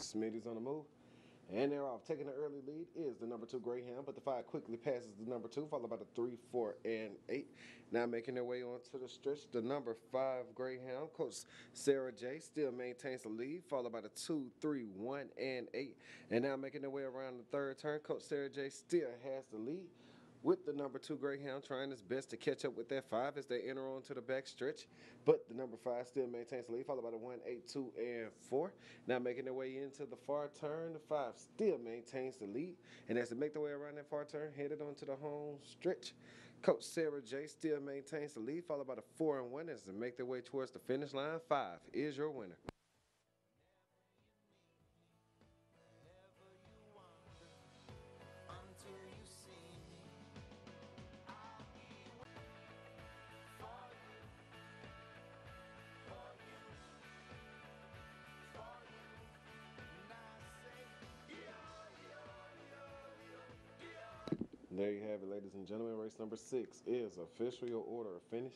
Smitty's on the move. And they're off. Taking the early lead is the number two Greyhound, but the five quickly passes the number two, followed by the three, four, and eight. Now making their way onto the stretch, the number five Greyhound, Coach Sarah J, still maintains the lead, followed by the two, three, one, and eight. And now making their way around the third turn, Coach Sarah J still has the lead with the number two Greyhound trying his best to catch up with that five as they enter onto the back stretch. But the number five still maintains the lead, followed by the one, eight, two, and four. Now making their way into the far turn, the five still maintains the lead. And as they make their way around that far turn, headed onto the home stretch, Coach Sarah J still maintains the lead, followed by the four and one as they make their way towards the finish line. Five is your winner. There you have it, ladies and gentlemen. Race number six is official. Your order of finish